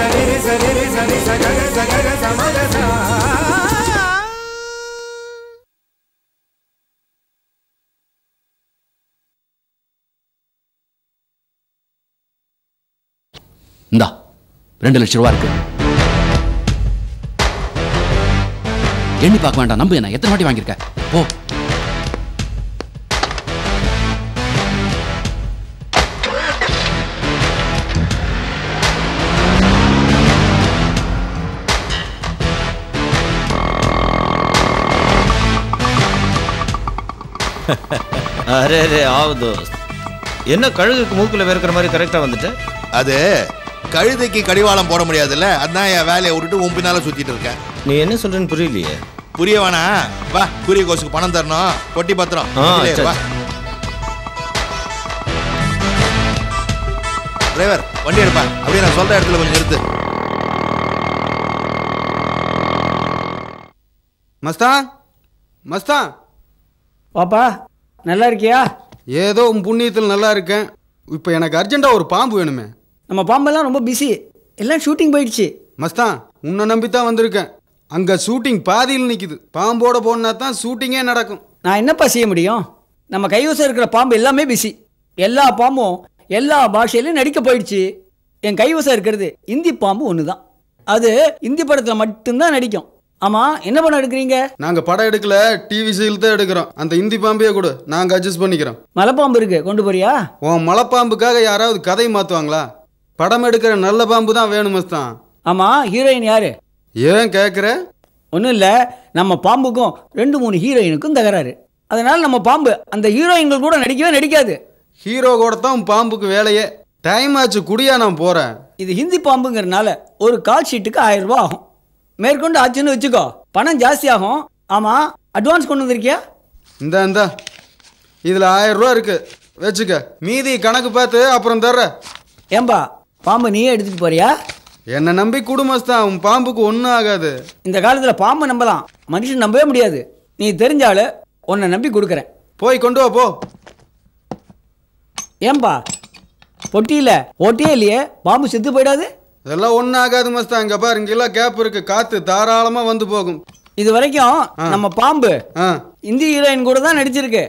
சரி சரி சரி இந்தா ரெண்டு லட்சம் ரூபா இருக்கு. எண்ணி பார்க்க வேண்டாம் நம்பு என்ன? எத்தனை வாட்டி வாங்கியிருக்க? போ. அரே அரே ஆவு தோஸ்த். என்ன கழுகுக்கு மூக்குல வேர்க்கிற மாதிரி கரெக்டா வந்துட்டு? அது கழுதைக்கு கடிவாளம் போட முடியாதுல்ல? அதான் என் வேலையை விட்டுட்டு உன் பின்னால சுத்திட்டு இருக்கேன். நீ என்ன சொல்றேன்னு புரியலையே? புரிய வேணா வா கூரிய கோசுக்கு பணம் தரணும். பொட்டி பத்திரம். வா. டிரைவர் வண்டி எடுப்பா. அப்படியே நான் சொல்ற இடத்துல கொஞ்சம் நிறுத்து. மஸ்தான்? மஸ்தான்? பாப்பா நல்லா இருக்கியா? ஏதோ உன் புண்ணியத்தில் நல்லா இருக்கேன். இப்போ எனக்கு அர்ஜென்ட்டாக ஒரு பாம்பு வேணுமே. நம்ம பாம்பெல்லாம் ரொம்ப பிஸி எல்லாம் ஷூட்டிங் போயிடுச்சு. மஸ்தான் உன்னை நம்பி தான் வந்திருக்கேன். அங்கே ஷூட்டிங் பாதியில் நிற்குது பாம்போட போனா தான் ஷூட்டிங்கே நடக்கும். நான் என்னப்பா செய்ய முடியும்? நம்ம கைவசம் இருக்கிற பாம்பு எல்லாமே பிஸி எல்லா பாம்பும் எல்லா பாஷையிலையும் நடிக்க போயிடுச்சு. என் கைவசம் இருக்கிறது இந்தி பாம்பு ஒன்று தான் அது இந்தி படத்தில் மட்டும்தான் நடிக்கும். ஆமாம் என்ன படம் எடுக்கிறீங்க? நாங்கள் படம் எடுக்கல டிவி சீல் தான் எடுக்கிறோம். அந்த இந்தி பாம்பையே கொடு நாங்கள் அட்ஜஸ்ட் பண்ணிக்கிறோம். மலைப்பாம்பு இருக்கு கொண்டு போறியா? உன் மலைப்பாம்புக்காக யாராவது கதை மாற்றுவாங்களா படம் எடுக்கிற நல்ல பாம்பு தான் வேணும் மஸ்தான் ஆமாம் ஹீரோயின் யாரு? ஏன் கேட்குற ஒன்றும் இல்லை நம்ம பாம்புக்கும் ரெண்டு மூணு ஹீரோயினுக்கும் தகராறு. அதனால் நம்ம பாம்பு அந்த ஹீரோயின்கள் கூட நடிக்கவே நடிக்காது. ஹீரோ கூட தான் பாம்புக்கு வேலையே. டைம் ஆச்சு குடியா நான் போகிறேன் இது ஹிந்தி பாம்புங்கிறனால ஒரு கால் ஷீட்டுக்கு ஆயிரம் ரூபாய் ஆகும். மேற்கொண்டு ஆச்சுன்னு வச்சுக்கோ. பணம் ஜாஸ்தி ஆகும் ஆமாம் அட்வான்ஸ் கொண்டு வந்திருக்கியா? இந்த இந்த. இதில் ஆயிரம் ரூபா இருக்கு. வச்சுக்க. மீதி கணக்கு பார்த்து அப்புறம் தர்றேன் ஏம்பா பாம்பை நீயே எடுத்துகிட்டு போறியா? என்னை நம்பி குடும்பஸ்தான் உன் பாம்புக்கு ஒன்றும் ஆகாது. இந்த காலத்தில் பாம்பை நம்பலாம். மனுஷன் நம்பவே முடியாது. நீ தெரிஞ்சாலும் உன்னை நம்பி கொடுக்குறேன். போய் கொண்டு வா போ. ஏம்பா பொட்டியில் ஓட்டியே இல்லையே? பாம்பு செத்து போயிடாது? இதெல்லாம் ஒன்றும் ஆகாது மஸ்தான் இங்கே பாரு இங்கெல்லாம் கேப் இருக்கு. காற்று தாராளமாக வந்து போகும். இது வரைக்கும் நம்ம பாம்பு ஆ. இந்தி ஹீரோயின் கூட தான் நடிச்சிருக்கு.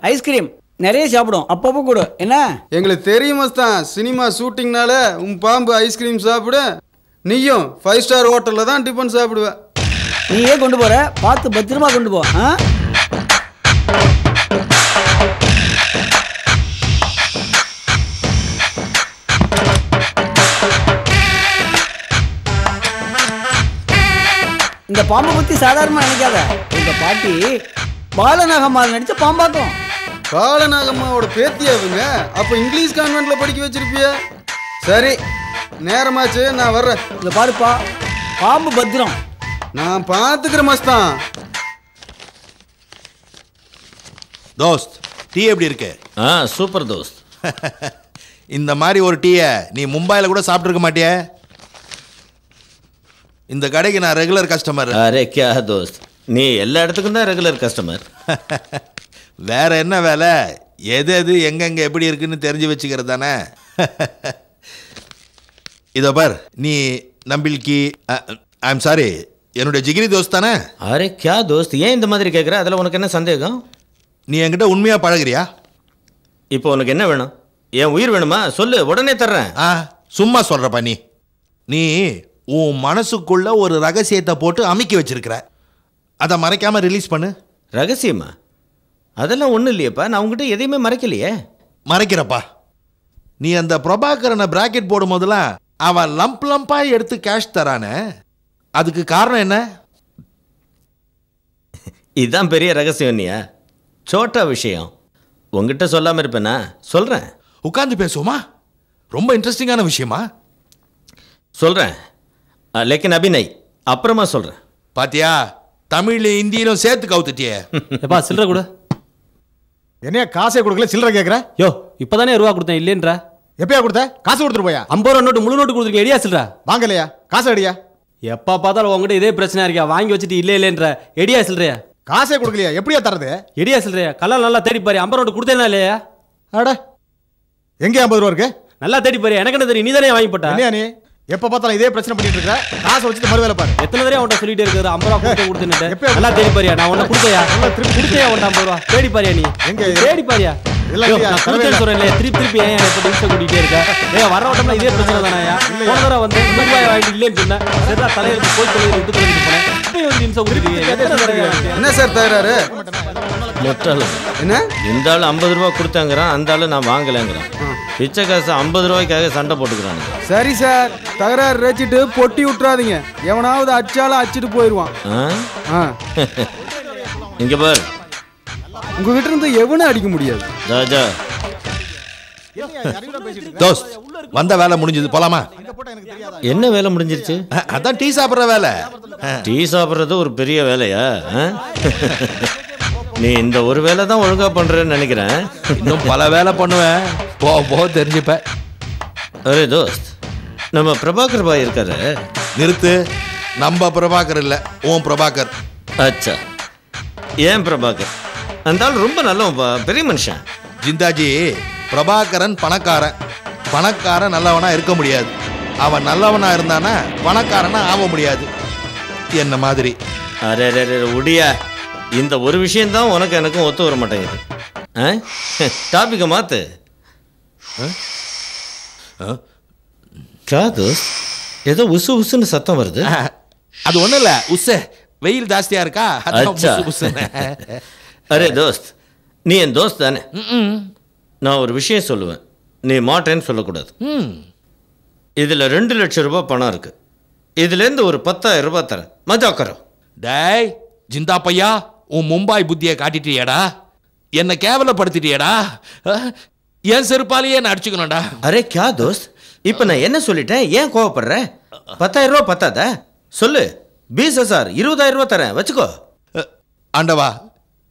ஐஸ்கிரீம் நிறைய சாப்பிடும். அப்பப்போ கூட. என்ன? எங்களுக்கு தெரியும் மஸ்தான் சினிமா ஷூட்டிங்னால உன் பாம்பு ஐஸ்கிரீம் சாப்பிடு. நீயும் ஃபைவ் ஸ்டார் ஹோட்டலில் தான் டிஃபன் சாப்பிடுவ. நீயே கொண்டு போற. பார்த்து பத்திரமா கொண்டு போ. ஆ? இந்த பாம்பை பத்தி சாதாரணமா நினைக்காத. இந்த பாட்டி பாலநாகம்மாள் நடிச்ச பாம்பாக்கும். பாலநாகம்மாவோட பேத்தி அவங்க. அப்போ இங்கிலீஷ் கான்வென்ட்ல படிக்க வச்சிருப்பிய? சரி நேரமாச்சு நான் வர்றேன். இந்த பாருப்பா பாம்பு பத்திரம். நான் பார்த்துக்கிறேன் மஸ்தான் தோஸ்த் டீ எப்படி இருக்கு? ஆ சூப்பர் தோஸ்த். இந்த மாதிரி ஒரு டீயை நீ மும்பையில் கூட சாப்பிட்ருக்க மாட்டியே? இந்த கடைக்கு நான் ரெகுலர் கஸ்டமர் அரே கியா தோஸ்த்? நீ எல்லா இடத்துக்கும் தான் ரெகுலர் கஸ்டமர் வேற என்ன வேலை? எது எது எங்கெங்க எப்படி இருக்குன்னு தெரிஞ்சு வச்சுக்கிறது தானே? இதோ பார் நீ நம்பில்கி ஐ எம் சாரி என்னுடைய ஜிகிரி தோஸ்த் தானே? அரே கியா தோஸ்த்? ஏன் இந்த மாதிரி கேட்குற அதில் உனக்கு என்ன சந்தேகம்? நீ என்கிட்ட உண்மையா பழகுறியா? இப்போ உனக்கு என்ன வேணும்? என் உயிர் வேணுமா? சொல்லு உடனே தர்றேன். ஆ சும்மா சொல்றப்பா நீ. நீ உன் மனசுக்குள்ள ஒரு ரகசியத்தை போட்டு அமுக்கி வச்சிருக்கிற. அதை மறைக்காம ரிலீஸ் பண்ணு. ரகசியமா? அதெல்லாம் ஒன்றும் இல்லையேப்பா. நான் உங்ககிட்ட எதையுமே மறைக்கலையே. மறைக்கிறப்பா. நீ அந்த பிரபாகரனை பிராக்கெட் போடும் போதெல்லாம் அவன் லம்ப் லம்பா எடுத்து கேஷ் தரானே. அதுக்கு காரணம் என்ன? இதுதான் பெரிய ரகசியம் நீயா சோட்டா விஷயம். உங்ககிட்ட சொல்லாமல் இருப்பேனா? சொல்கிறேன் உட்கார்ந்து பேசுவோமா? ரொம்ப இன்ட்ரெஸ்டிங்கான விஷயமா? சொல்கிறேன் லேக்கின் அபிநய் அப்புறமா சொல்கிறேன் பாத்தியா? தமிழ்ல இந்தியிலும் சேர்த்து கவுத்துட்டியே. எப்பா சில்லற கொடு. என்னையா காசே கொடுக்கல சில்லறை கேட்குற யோ இப்பதானே ரூபா கொடுத்தேன் இல்லைன்ற. எப்பயா கொடுத்த? காசு கொடுத்துட்டு போயா? ஐம்பது ரூபா நோட்டு முழு நோட்டு கொடுத்துருக்க எடியா சில்லற? வாங்கலையா? காசு அடியா எப்பா பார்த்தாலும் உங்ககிட்ட இதே பிரச்சனை இருக்கியா வாங்கி வச்சுட்டு இல்லை இல்லைன்ற. எடியா சில்லறையா? காசே கொடுக்கலையா? எப்படியா தரது எடியா சில்லறையா? கல்லாம் நல்லா தேடி பாரு ஐம்பது நோட்டு கொடுத்தேனா இல்லையா? அட எங்கே ஐம்பது ரூபா இருக்கு? நல்லா தேடி பாரு எனக்கு என்ன தெரியும்? நீ தானே வாங்கி போட்ட. இல்லையா நீ? எப்ப பார்த்தாலும் இதே பிரச்சனை பண்ணிட்டு இருக்க காசை வச்சுட்டு மறு வேலை பாரு. எத்தனை தடவை அவன்கிட்ட சொல்லிட்டே இருக்காரு? ஐம்பது ரூபா கொடுத்து எப்பயா நல்லா தேடி பாரியா? நான் உன்ன கொடுத்தையா? கொடுத்தையா உன்ட்ட ஐம்பது ரூபா? தேடி பாரியா நீ? எங்க? தேடி பாரியா? திருப்பி திருப்பி இதே பிரச்சனை தானயா போன தடவை வந்து ரூபாய் வாங்கிட்டு இல்லைன்னு சொன்னேன். தலையில போய் விட்டு போனேன். என்ன சார் தகராறு என்ன? இந்த ஆள் ஐம்பது ரூபா கொடுத்தாங்கிறான் அந்த ஆள் நான் வாங்கலைங்கிறான். பிச்சை காசு ஐம்பது ரூபாய்க்காக சண்டை போட்டுக்கிறானுங்க சரி சார் தகராறு ரசிச்சுட்டு பொட்டி விட்டுறாதீங்க. எவனாவது அச்சாலும் அச்சிட்டு போயிடுவான் ஆ? ஆ. இங்க பார். உங்ககிட்ட இருந்து எவனும் அடிக்க முடியாது. ராஜா தோஸ்த் வந்த வேலை முடிஞ்சது போலாமா? என்ன வேலை முடிஞ்சிருச்சு? அஹ், அதான் டீ சாப்பிடுற வேலை. அஹ், டீ சாப்பிட்றது ஒரு பெரிய வேலையா? ஆ? நீ இந்த ஒரு வேலை தான் ஒழுங்கா பண்றேன்னு நினைக்கிறேன். இன்னும் பல வேலை பண்ணுவேன். போ போ தெரிஞ்சுப்ப. அரே தோஸ்த் நம்ம பிரபாகர் பாய் இருக்காரு. நிறுத்து. நம்ம பிரபாகர் இல்ல உன் பிரபாகர். அச்சா ஏன் பிரபாகர்? அந்த ஆள் ரொம்ப நல்லவன் பா, பெரிய மனுஷன். ஜிந்தாஜி பிரபாகரன் பணக்காரன். பணக்காரன் நல்லவனா இருக்க முடியாது. அவன் நல்லவனா இருந்தானா பணக்காரனா ஆக முடியாது. என்ன மாதிரி? அரே அரே உடியா. இந்த ஒரு விஷயம்தான் உனக்கு எனக்கும் ஒத்து வர மாட்டேங்குது. டாபிக்கை மாத்து. காது? ஏதோ உசு உசுன்னு சத்தம் வருது. அது ஒண்ணும் இல்ல. உஸ்ஸ வெயில் ஜாஸ்தியா இருக்கா. அரே தோஸ்த். நீ என் தோஸ்த் தானே? நான் ஒரு விஷயம் சொல்லுவேன். நீ மாட்டேன்னு சொல்லக்கூடாது. இதில் ரெண்டு லட்சம் ரூபாய் பணம் இருக்கு. இதுலேருந்து ஒரு பத்தாயிரம் ரூபாய் தரேன். மஜாக்கரம். டேய் ஜிந்தா பையா. உன் மும்பாய் புத்தியை காட்டிட்டியேடா? என்னை கேவலப்படுத்திட்டியேடா? என் செருப்பாலேயே நான் அடிச்சுக்கணும்டா. அரே கியா தோஸ்த் இப்போ நான் என்ன சொல்லிட்டேன்? ஏன் கோவப்படுற? பத்தாயிரம் ரூபாய் பத்தாதா? சொல்லு. பீஸ் ஹசார் இருபதாயிரம் ரூபாய் தரேன். வச்சுக்கோ. ஆண்டவா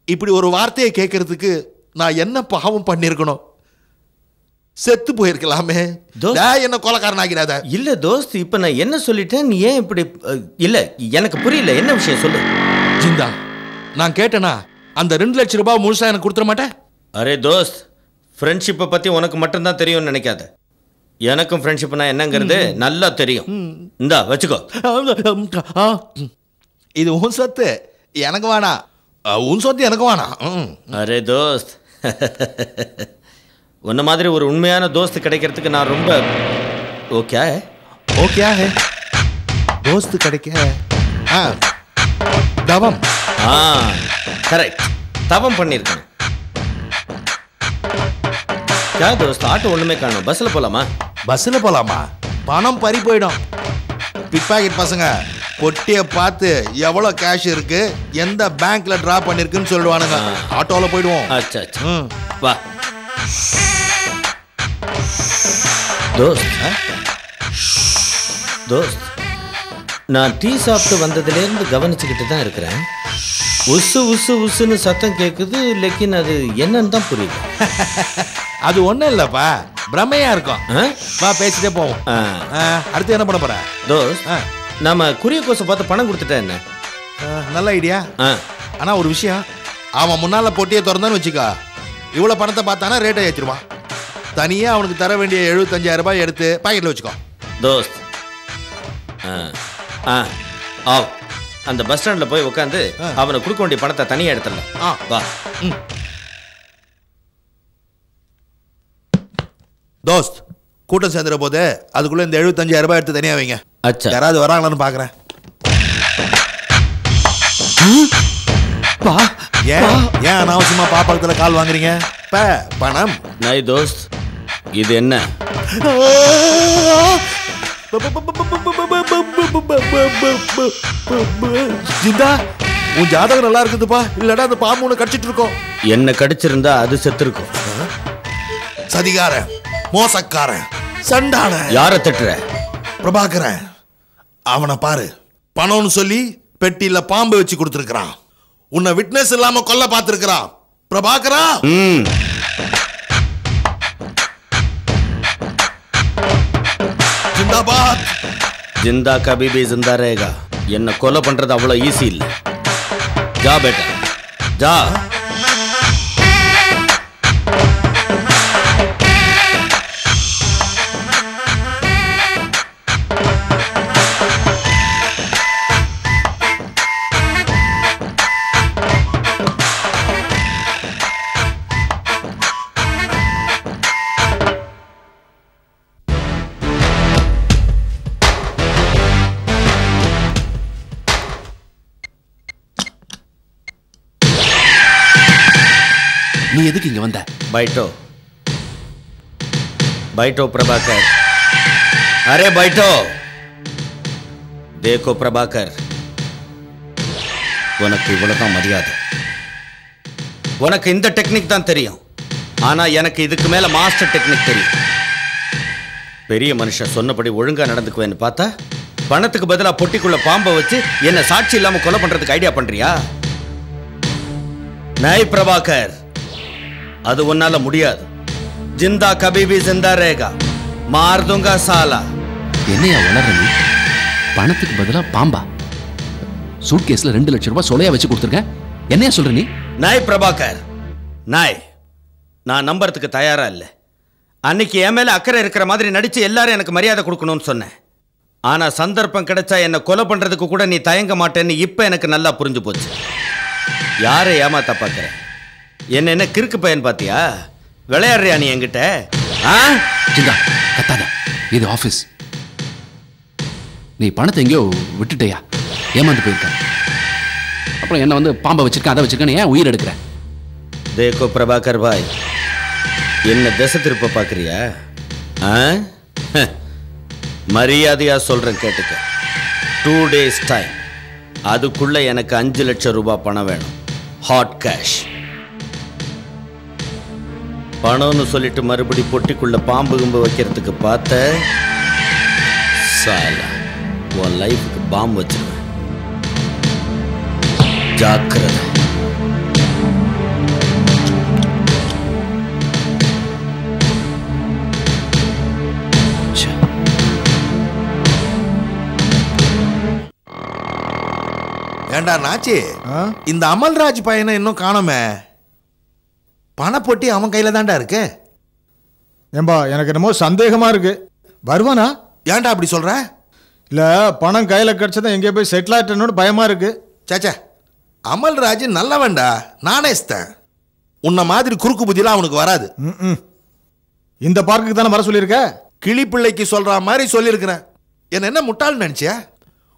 இப்படி ஒரு வார்த்தையை கேட்கறதுக்கு நான் என்ன பாவம் பண்ணியிருக்கணும் செத்து போயிருக்கலாமே. என்ன கொலக்காரன் ஆகிறாத இல்ல தோஸ்த் இப்போ நான் என்ன சொல்லிட்டேன்? நீ ஏன் இப்படி இல்ல எனக்கு புரியல. என்ன விஷயம் சொல்லு. ஜிந்தா நான் கேட்டேனா அந்த ரெண்டு லட்ச ரூபாய் முழுசாக எனக்கு கொடுத்துட மாட்டேன் அரே தோஸ்த் ஃப்ரெண்ட்ஷிப்பை பற்றி உனக்கு மட்டும்தான் தெரியும்னு நினைக்காத. எனக்கும் ஃப்ரெண்ட்ஷிப்னா என்னங்கிறது நல்லா தெரியும். இந்தா வச்சுக்கோ. இது உன் சொத்து. எனக்கு வேணாம் உன் சொத்து எனக்கு வேணாம் அரே தோஸ்த். உன்ன மாதிரி ஒரு உண்மையான தோஸ்து கிடைக்கிறதுக்கு நான் ரொம்ப ஓகே ஓகே தோஸ்து கிடைக்க. தவம். கரெக்ட் தவம் பண்ணியிருக்கேன் கே தோஸ்த்? ஆட்டோ ஒண்ணுமே காணும். பஸ்ல போலாமா? பஸ்ல போலாமா? பணம் பறி போயிடும். பிக் பாக்கெட் பசங்க பொட்டியை பார்த்து எவ்வளோ கேஷ் இருக்கு எந்த பேங்க்ல டிரா பண்ணிருக்குன்னு சொல்லிடுவானுங்க ஆட்டோல போயிடுவோம். அச்சா அச்சா. வா. தோஸ்த்? தோஸ்த் நான் டீ சாப்பிட்டு வந்ததுலேருந்து கவனிச்சுக்கிட்டு தான் இருக்கிறேன். உசு உசு உசுன்னு சத்தம் கேட்குது லெக்கின் அது என்னன்னு தான் புரியல அது ஒண்ணும் இல்லப்பா. பிரமையா இருக்கும். ஆ? வா பேசிட்டே போவோம். ஆ. ஆ, அடுத்து என்ன பண்ண போற? தோஸ்த் ஆ. நம்ம குரிய கோசை பார்த்து பணம் கொடுத்துட்டா என்ன? ஆ, நல்ல ஐடியா. ஆ. ஆனா ஒரு விஷயம். அவன் முன்னால பொட்டியை திறந்தான்னு வச்சுக்கோ. இவ்வளவு பணத்தை பார்த்தானா ரேட்டை ஏற்றிடுவான் தனியா அவனுக்கு தர வேண்டிய எழுபத்தஞ்சாயிரம் ரூபாய் எடுத்து பாக்கெட்ல வச்சுக்கோ. தோஸ்த் ஆ ஆ ஆவ் அந்த பஸ் ஸ்டாண்டில் போய் உட்காந்து அவனை கொடுக்க வேண்டிய பணத்தை தனியாக எடுத்துடலாம். ஆ. வா. தோஸ்த் கூட்டம் சேர்ந்துற போது அதுக்குள்ள இந்த எழுபத்தஞ்சாயிரம் ரூபாய் எடுத்து தனியா வைங்க. அச்சா. யாராவது வராங்களான்னு பாக்குறேன். ஏன் ஏன் அனாவசியமா பாப்பாக்கத்துல கால் வாங்குறீங்க? ப பணம். நை தோஸ்த் இது என்ன? ஜிந்தா உன் ஜாதகம் நல்லா இருக்குதுப்பா. இல்லடா அந்த பாம்பு உன்னை கடிச்சிட்டு இருக்கோம். என்ன கடிச்சிருந்தா அது செத்துருக்கும். சதிகாரன் மோசக்காரன் சண்டாளன். யாரை திட்டுற? பிரபாகரன் அவனை பாரு. பணம்னு சொல்லி பெட்டியில பாம்பு வச்சு கொடுத்துருக்கான் உன்னை விட்னஸ் இல்லாம கொல்ல பார்த்திருக்கிறான். பிரபாகரா? ஜிந்தாபாத். ஜிந்தா கபி பி ஜிந்தா ரேகா. என்ன கொலை பண்றது அவ்வளோ ஈஸி இல்லை. ஜா பேட்டா. ஜா. இங்க வந்த बैठो बैठो प्रभाकर अरे बैठो देखो प्रभाकर உனக்கு இவ்வளவுதான் மரியாதை உனக்கு இந்த டெக்னிக் தான் தெரியும் ஆனா எனக்கு இதுக்கு மேல மாஸ்டர் டெக்னிக் தெரியும் பெரிய மனுஷன் சொன்னபடி ஒழுங்கா நடந்துக்குவேன்னு பார்த்தா பணத்துக்கு பதிலா பொட்டிக்குள்ள பாம்பை வச்சு என்ன சாட்சி இல்லாம கொலை பண்றதுக்கு ஐடியா பண்றியா நாய் பிரபாகர் அது உன்னால முடியாது. ஜிந்தா கபி பி ஜிந்தா ரேகா மார் दूंगा சாலா. என்னையா நீ? பணத்துக்கு பதிலா பாம்பா. சூட்கேஸ்ல ரெண்டு லட்சம் ரூபாய் சொலையா வச்சு கொடுத்துருக்கேன். என்னையா சொல்ற நீ? நாய் பிரபாகர் நாய். நான் நம்புறதுக்கு தயாரா இல்லை. அன்னைக்கு என் மேல அக்கறை இருக்கிற மாதிரி நடிச்சு எல்லாரும் எனக்கு மரியாதை கொடுக்கணும்னு சொன்னேன். ஆனா சந்தர்ப்பம் கிடைச்சா என்னை கொலை பண்றதுக்கு கூட நீ தயங்க மாட்டேன்னு இப்ப எனக்கு நல்லா புரிஞ்சு போச்சு. யாரை ஏமாத்த பார்க்கற? என்ன என்ன கிறுக்கு பையன் பாத்தியா? விளையாடுறியா நீ என்கிட்ட? சிந்தா கத்தாத. இது ஆபீஸ் நீ பணத்தை எங்கேயோ விட்டுட்டயா? ஏமாந்து போயிருக்க. அப்புறம் என்ன வந்து பாம்பை வச்சிருக்கேன் அதை வச்சிருக்கேன் ஏன் உயிர் எடுக்கிற? தேக்கோ பிரபாகர் பாய் என்ன திசை திருப்ப பார்க்குறியா ஆ? ஹ. மரியாதையா சொல்றேன் கேட்டுக்க. டூ டேஸ் டைம் அதுக்குள்ள எனக்கு அஞ்சு லட்சம் ரூபாய் பணம் வேணும். ஹாட் கேஷ் பணம்னு சொல்லிட்டு மறுபடி பொட்டிக்குள்ள பாம்பு கும்பு வைக்கிறதுக்கு பார்த்த சாலா உன் லைஃபுக்கு பாம்பு வச்சிருவேன். ஜாக்கிரதை. ஏண்டா நாச்சி? இந்த அமல்ராஜ் பையனை இன்னும் காணோமே. பணப்பொட்டி அவன் கையில தான்டா இருக்கு. ஏம்பா எனக்கு என்னமோ சந்தேகமா இருக்கு. வருவானா? ஏன்டா அப்படி சொல்ற? இல்ல பணம் கையில கிடைச்சதா எங்கேயோ போய் செட்டில் ஆயிட்டனோட பயமா இருக்கு. சேச்சே அமல்ராஜ் நல்லவன்டா. நானேஸ்தன் உன்ன மாதிரி குறுக்கு புத்திலாம் அவனுக்கு வராது. இந்த பார்க்குக்கு தானே வர சொல்லியிருக்க? கிளி பிள்ளைக்கு சொல்ற மாதிரி சொல்லியிருக்கிறேன். என்ன என்ன முட்டாள்னு நினைச்சியா?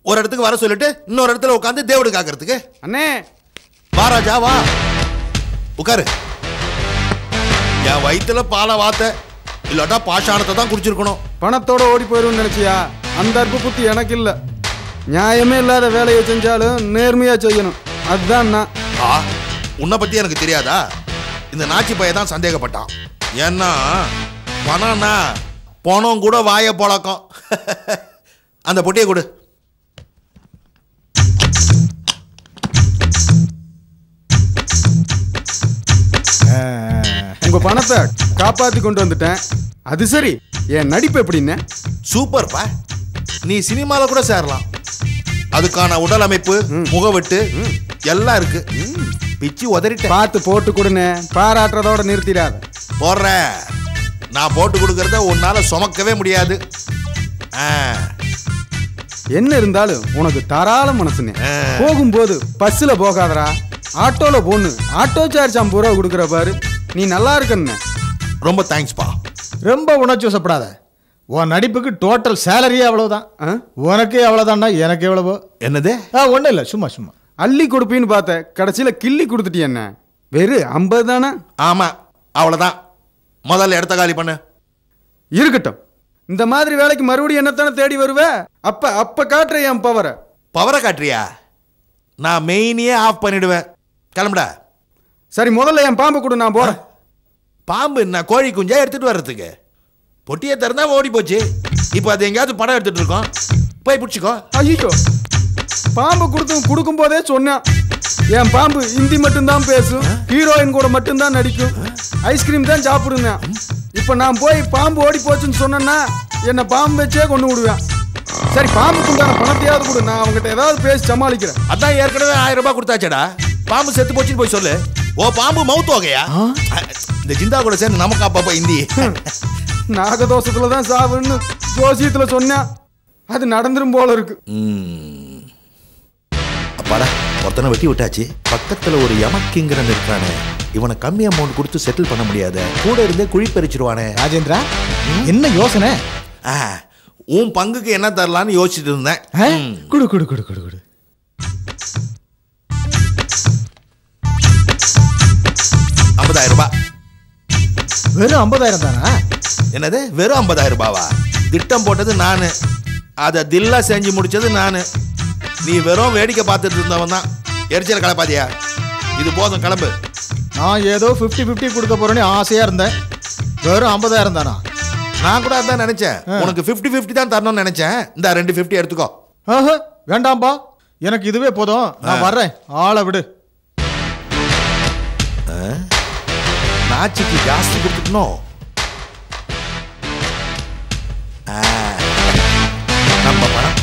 ஒரு இடத்துக்கு வர சொல்லிட்டு இன்னொரு இடத்துல உட்காந்து தேவடு காக்கிறதுக்கு. அண்ணே. வா ராஜா வா. உட்காரு. என் வயித்துல பாலை வாத்த. இல்லாட்டா பாஷாணத்தை தான் குடிச்சிருக்கணும். பணத்தோட ஓடி போயிருன்னு நினைச்சியா? அந்த அற்பு புத்தி எனக்கு இல்ல. நியாயமே இல்லாத வேலையை செஞ்சாலும் நேர்மையா செய்யணும். அதுதான் நான். ஆ உன்னை பத்தி எனக்கு தெரியாதா? இந்த நாச்சி பையன் தான் சந்தேகப்பட்டான். ஏன்னா பணம்னா பணம் கூட வாய பழக்கம். அந்த பொட்டியை கொடு. உங்க பணத்தை காப்பாத்தி கொண்டு வந்துட்டேன். அது சரி என் நடிப்பு எப்படின்னு? சூப்பர்ப்பா. நீ சினிமால கூட சேரலாம். அதுக்கான உடல் அமைப்பு முகவெட்டு எல்லாம் இருக்கு. பிச்சு உதறிட்டேன். பார்த்து போட்டு கொடுன்னு பாராட்டுறதோட நிறுத்திடாத. போடுறேன். நான் போட்டு கொடுக்கறத உன்னால சுமக்கவே முடியாது. என்ன இருந்தாலும் உனக்கு தாராள மனசுன்னு. போகும்போது பஸ்ஸில் போகாதடா. ஆட்டோல போன்னு ஆட்டோ சார்ஜ் ஐம்பது ரூபா கொடுக்குற பாரு. நீ நல்லா இருக்கன்னு. ரொம்ப தேங்க்ஸ்ப்பா ரொம்ப உணர்ச்சி வசப்படாத. உன் நடிப்புக்கு டோட்டல் சேலரியே அவ்வளவுதான். ஆ? உனக்கே அவ்வளவுதான்டா எனக்கு எவ்வளவோ? என்னது? ஆ ஒன்றும் இல்லை சும்மா சும்மா. அள்ளி கொடுப்பின்னு பார்த்த கடைசியில கிள்ளி கொடுத்துட்டி என்ன? வெறும் ஐம்பது தானே? ஆமா அவ்வளவுதான். முதல்ல இடத்த காலி பண்ணு. இருக்கட்டும். இந்த மாதிரி வேலைக்கு மறுபடியும் என்னத்தானே தேடி வருவ? அப்ப அப்ப காட்டுற என் பவரை பவரை காட்டுறியா? நான் மெயினியே ஆஃப் பண்ணிடுவேன். கிளம்புடா. சரி முதல்ல என் பாம்பை கொடு நான் போறேன். பாம்பு என்ன கோழி குஞ்சா எடுத்துட்டு வர்றதுக்கு? பொட்டியை திறந்தா ஓடி போச்சு. இப்போ அது எங்கேயாவது படம் எடுத்துட்டு இருக்கோம். போய் பிடிச்சிக்கோ. ஐயோ பாம்பை கொடுத்து கொடுக்கும் போதே சொன்னான். என் பாம்பு ஹிந்தி மட்டும்தான் பேசும் ஹீரோயின் கூட மட்டும்தான் நடிக்கும். ஐஸ்கிரீம் தான் சாப்பிடுங்க இப்போ நான் போய் பாம்பு ஓடி போச்சுன்னு சொன்னேன்னா என்னை பாம்பு வச்சே கொண்டு விடுவேன். சரி பாம்புக்கு உண்டான பணத்தையாவது கொடு. நான் அவங்ககிட்ட ஏதாவது பேசி சமாளிக்கிறேன். அதான் ஏற்கனவே ஆயிரம் ரூபாய் கொடுத்தாச்சேடா. பாம்பு செத்து போச்சுன்னு போய் சொல்லு. ஓ பாம்பு மவுத் வகையா இந்த ஜிந்தா கூட சேர்ந்து நமக்கு அப்பப்ப இந்தி. நாகதோஷத்துல தான் சாவுன்னு ஜோசியத்துல சொன்னேன் அது நடந்துரும் போல இருக்கு. அப்பாடா ஒருத்தனை வெட்டி விட்டாச்சு. பக்கத்துல ஒரு யமக்கிங்கிறன் இருக்கானே இவனை கம்மி அமௌண்ட் கொடுத்து செட்டில் பண்ண முடியாத. கூட இருந்தே குழி பறிச்சிருவானே ராஜேந்திரா என்ன யோசனை? உன் பங்குக்கு என்ன தரலான்னு யோசிச்சுட்டு இருந்தேன். குடு குடு குடு குடு குடு. ஐம்பதாயிரம் ரூபாய். வெறும் ஐம்பதாயிரம் தானா? என்னது? வெறும் ஐம்பதாயிரம் ரூபாவா? திட்டம் போட்டது நானு. அதை தில்லா செஞ்சு முடிச்சது நானு. நீ வெறும் வேடிக்கை பார்த்துட்டு இருந்தவன் தான். எரிச்சல் கலப்பாதியா? இது போதும் கிளம்பு. நான் ஏதோ 50 50 கொடுக்க போறேன்னு ஆசையா இருந்தேன். வெறும் ஐம்பதாயிரம் தானா? நான் கூட அதான் நினைச்சேன். உனக்கு 50 50 தான் தரணும்னு நினைச்சேன். இந்த ரெண்டு 50 எடுத்துக்கோ. ஆஹா, வேண்டாம்பா. எனக்கு இதுவே போதும். நான் வர்றேன். ஆளை விடு. நாச்சிக்கு ஜாஸ்தி கொடுத்துக்கணும் நம்ம பணம்.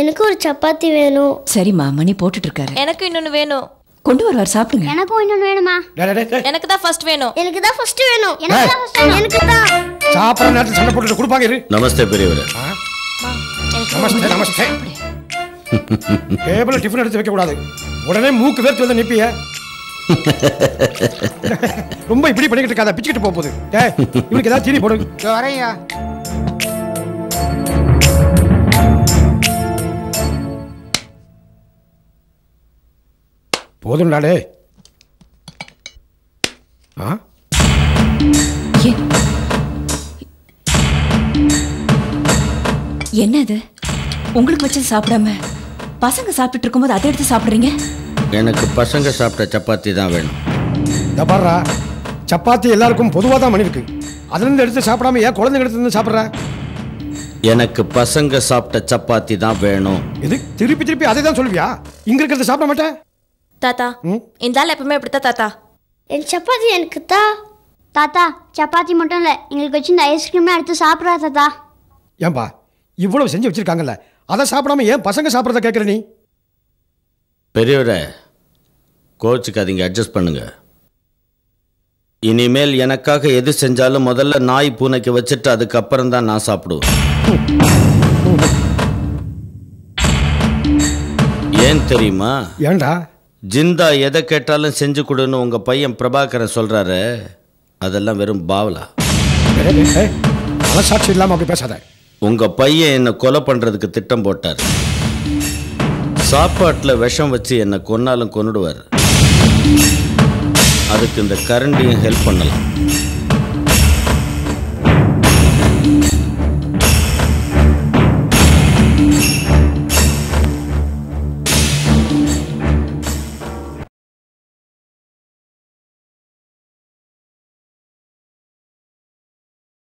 எனக்கு ஒரு சப்பாத்தி வேணும். சரிம்மா மணி போட்டுட்டு இருக்காரு எனக்கு இன்னொன்னு வேணும். கொண்டு வருவார் சாப்பிடுங்க. எனக்கும் இன்னொன்று வேணுமா? எனக்கு தான் ஃபர்ஸ்ட் வேணும். எனக்கு தான் ஃபர்ஸ்ட் வேணும். எனக்கு தான் வேணும். எனக்கு தான். சாப்பிட்ற நேரத்தில் சண்டை போட்டுட்டு கொடுப்பாங்க இரு. நமஸ்தே பெரியவர். நமஸ்தே நமஸ்தே. டேபிள் டிஃபன் எடுத்து வைக்க கூடாது உடனே மூக்கு வேர்த்து வந்து நிப்பிய. ரொம்ப இப்படி பண்ணிக்கிட்டு இருக்காத பிச்சுக்கிட்டு போக போகுது. டேய், இவனுக்கு ஏதாவது தீனி போடு. வரையா போதும்டா டே ஆ? என்ன இது உங்களுக்கு வச்சது சாப்பிடாம பசங்க சாப்பிட்டுட்டு இருக்கும்போது அதை எடுத்து சாப்பிடுறீங்க? எனக்கு பசங்க சாப்பிட்ட சப்பாத்தி தான் வேணும். இந்த பாடுறா சப்பாத்தி எல்லாருக்கும் பொதுவாக தான் மணி இருக்கு அதுலேருந்து எடுத்து சாப்பிடாம ஏன் குழந்தைங்க எடுத்து சாப்பிட்ற? எனக்கு பசங்க சாப்பிட்ட சப்பாத்தி தான் வேணும். இது திருப்பி திருப்பி அதை தான் சொல்லுவியா? இங்க இருக்கிறத சாப்பிட மாட்டேன். தாத்தா இந்த ஆள் எப்பவுமே இப்படித்தான் தாத்தா. என் சப்பாத்தி எனக்கு தா. தாத்தா சப்பாத்தி மட்டும் இல்லை எங்களுக்கு வச்சு இந்த ஐஸ்கிரீம்லாம் எடுத்து சாப்பிட்றா தாத்தா. ஏன்பா இவ்வளவு செஞ்சு வச்சிருக்காங்கல்ல அதை சாப்பிடாம ஏன் பசங்க சாப்பிட்றத கேட்குற நீ? பெரியவரே கோச்சுக்காதீங்க அட்ஜஸ்ட் பண்ணுங்க. இனிமேல் எனக்காக எது செஞ்சாலும் முதல்ல நாய் பூனைக்கு வச்சுட்டு அதுக்கப்புறம் தான் நான் சாப்பிடுவேன். ஏன் தெரியுமா? ஏன்டா? ஜிந்தா எதை கேட்டாலும் செஞ்சு கொடுன்னு உங்க பையன் பிரபாகரன் சொல்றாரு. அதெல்லாம் வெறும் பாவலா? மனசாட்சி இல்லாம அப்படி பேசாத. உங்க பையன் என்னை கொலை பண்றதுக்கு திட்டம் போட்டார். சாப்பாட்டில் விஷம் வச்சு என்னை கொன்னாலும் கொன்னுடுவார். அதுக்கு இந்த கரண்டியும் ஹெல்ப் பண்ணலாம்.